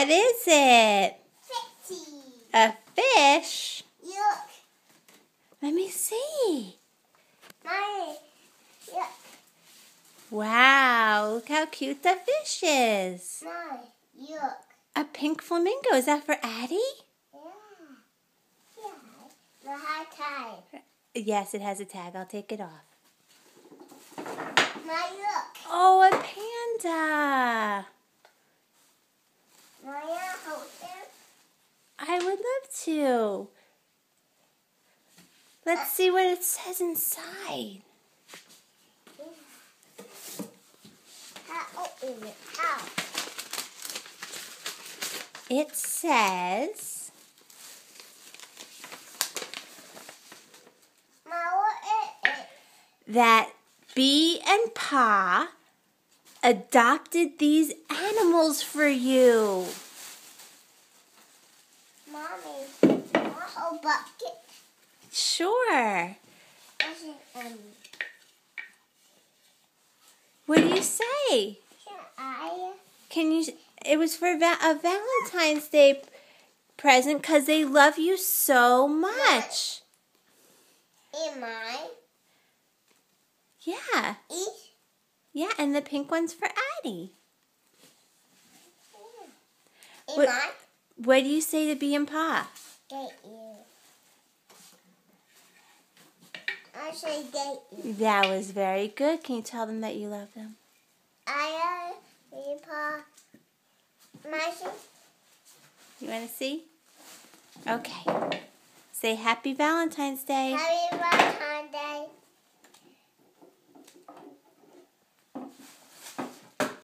What is it? Fishy. A fish? Look. Let me see. Mommy. Look. Wow, look how cute the fish is. Mommy. Look. A pink flamingo. Is that for Addie? Yeah. Yeah. The high tide. Yes, it has a tag. I'll take it off. My look. Oh, a panda. I would love to. Let's see what it says inside. How open it? How? It says, is that B and Pa adopted these animals for you. Mommy. My whole bucket. Sure. What do you say? can I? Can you? It was for va- a Valentine's Day present because they love you so much. Am I? Yeah, Eat? yeah, and the pink one's for Addie. Am What- I? What do you say to Bee and Pa? Get you. I say get you. That was very good. Can you tell them that you love them? I uh, Grandpa. My You want to see? Okay. Say Happy Valentine's Day. Happy Valentine's Day.